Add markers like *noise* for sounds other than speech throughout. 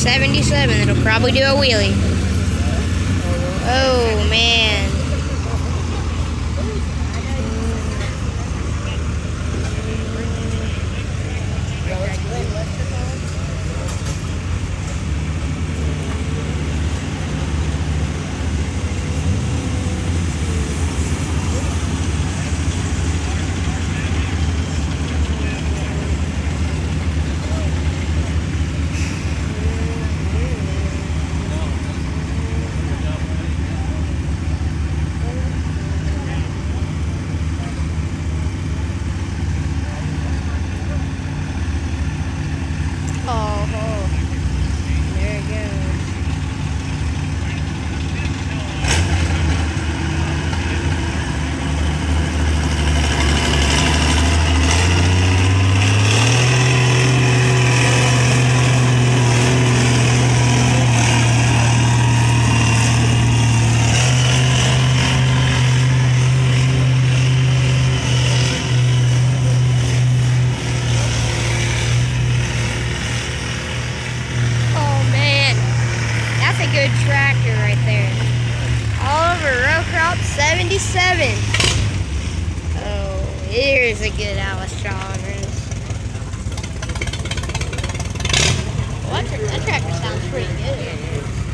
77. It'll probably do a wheelie. Oh, man. Oh, oh. there it goes. Oh man, that's a good tractor right there. Oliver Row Crop 77. Oh, here's a good Allis Chalmers. Well, that, that tractor sounds pretty good.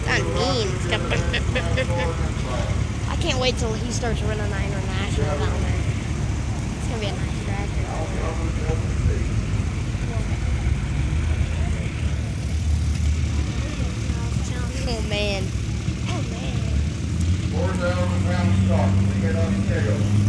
Not mean. *laughs* I can't wait till he starts running the international. It's gonna be a nice tractor. ministerio.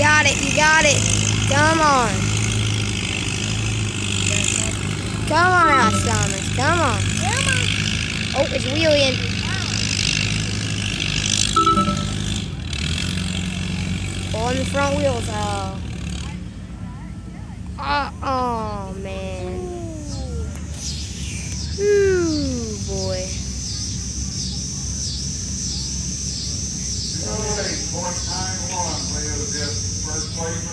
Got it. You got it. Come on. Come on, Alice Thomas. Come on. Oh, it's wheeling. On the front wheels. Oh. Uh, oh, man. Ooh, boy point nine one, Leo just first place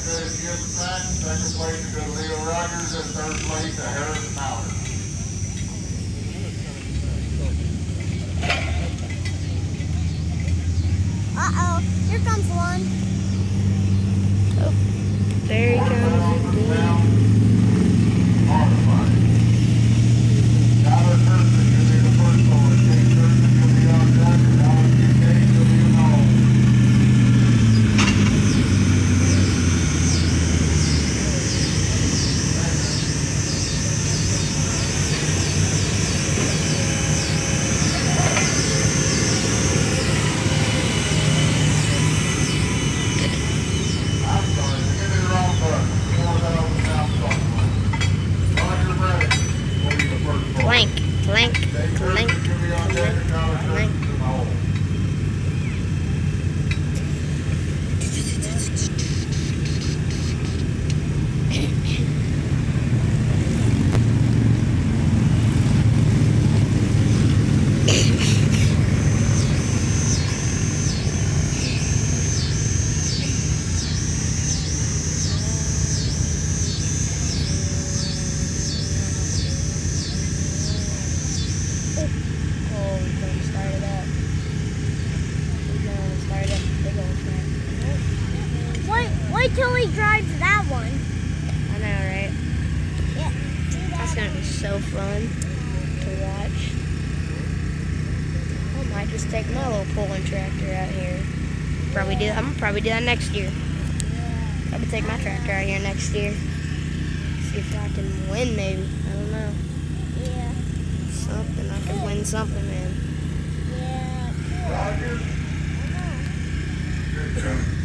second place to Leo Rogers, and third place to Mallard. Uh-oh, here comes one. Till he drives that one. I know, right? Yeah. see That's gonna be so fun to watch. I might just take my little pulling tractor out here. Probably do. I'm gonna probably do that next year. Probably take my tractor out here next year. See if I can win, maybe. I don't know. Yeah. Something. I could win something, man. Yeah. Roger.